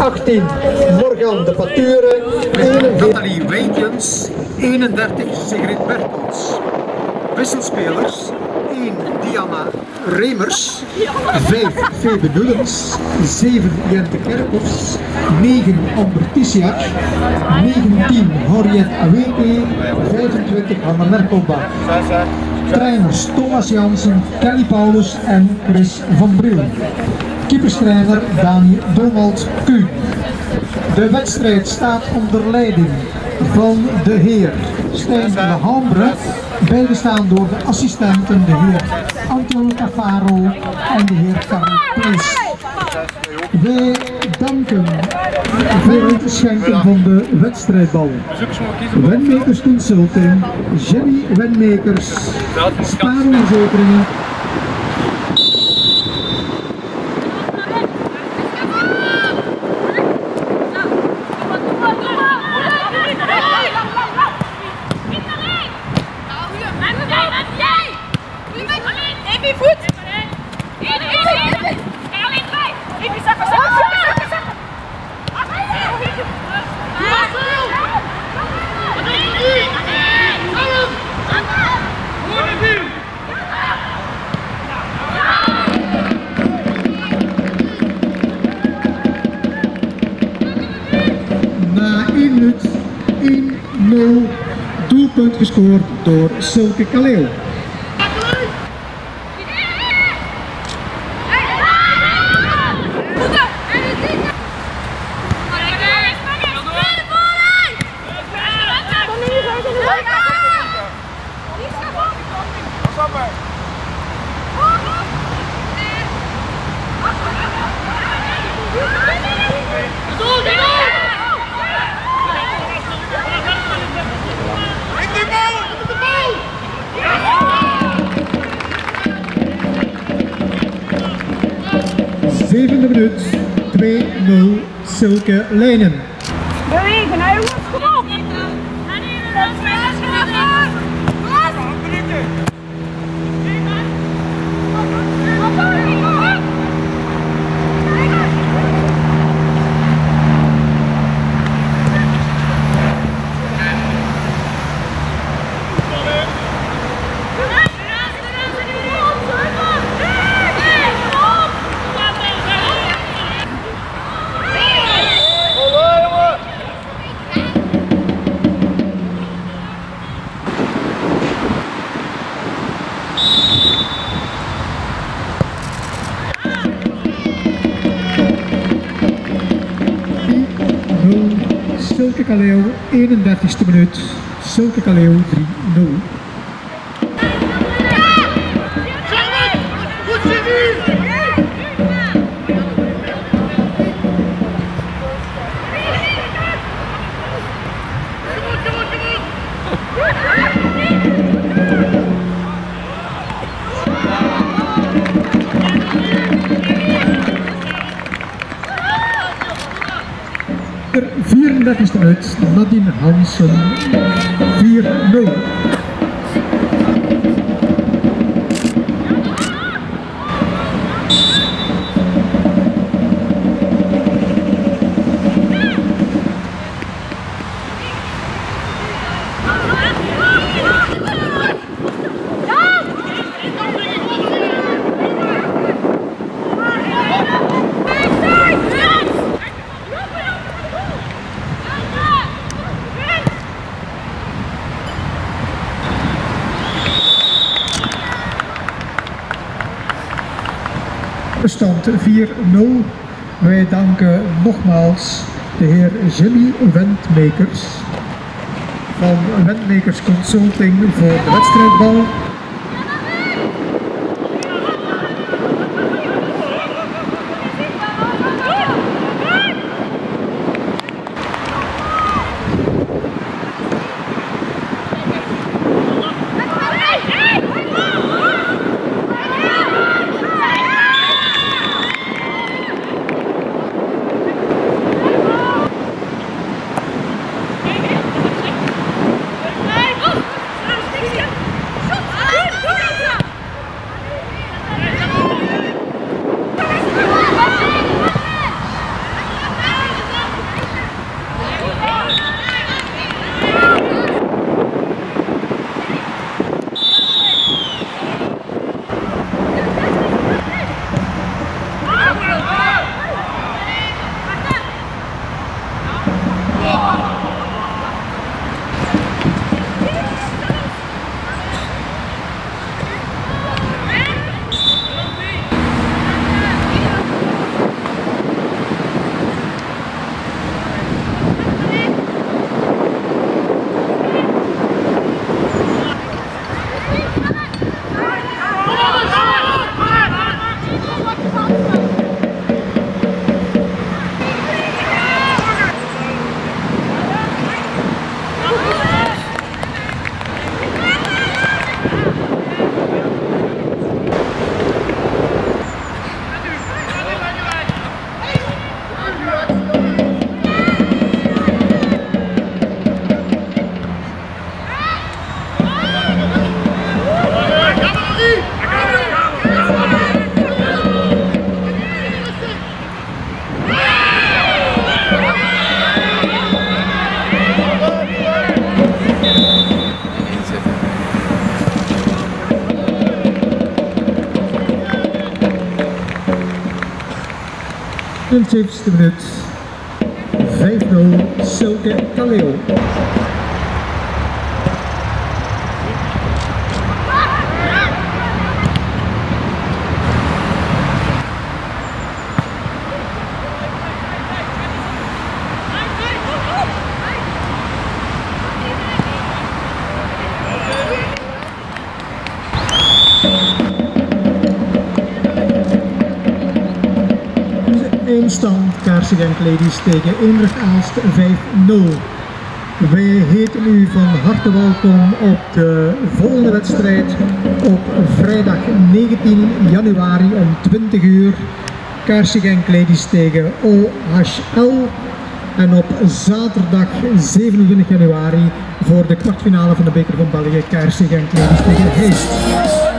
18 Morgan de Paturen, 41 Nathalie Wijkens, 31 Sigrid Bertels. Wisselspelers 1 Diana Remers, 5 Febe Nullens, 7 Jente Kerkhoffs, 9 Amber Tisiak, 19 Henriette Aweke, 25 Hanna Merkelbach. Trainers Thomas Jansen, Kelly Paulus en Chris van Briel. Keeperstrainer Dani Donald Kuhn. De wedstrijd staat onder leiding van de heer Stijn de Hambre, bijgestaan door de assistenten de heer Antonio Cafaro en de heer Karel Plees. Wij danken voor het schenken van de wedstrijdbal. Wenmakers Consulting, Jenny Wenmakers, Spaarverzekeringen, na 1 minuut 1-0 doelpunt gescoord door Silke Kaleo. Zevende minuut 2-0 Silke Lijnen. Silke Kaleo 31ste minuut. Silke Kaleo 3-0. 34ste minuut Nadine Hansen 4-0. Stand 4-0. Wij danken nogmaals de heer Jimmy Wendmakers van Wendmakers Consulting voor de wedstrijdbal. 78e minuut. 5-0 Silke Kaleo. Eindstand Kaarsengenk Ladies tegen Eendrecht Aalst 5-0. Wij heten u van harte welkom op de volgende wedstrijd op vrijdag 19 januari om 20 uur. Kaarsengenk Ladies tegen OHL. En op zaterdag 27 januari voor de kwartfinale van de Beker van België Kaarsengenk Ladies tegen Heist.